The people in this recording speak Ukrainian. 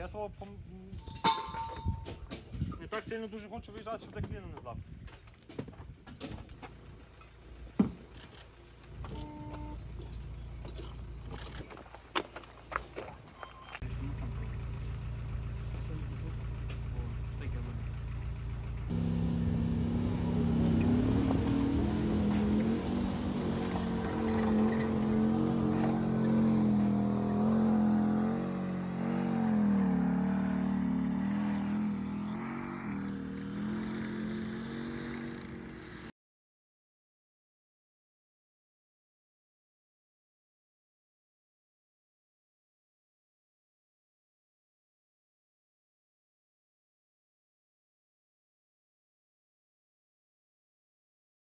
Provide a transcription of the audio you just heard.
Я того пом... не так сильно дуже хочу виїжджати, щоб так кліна не здав.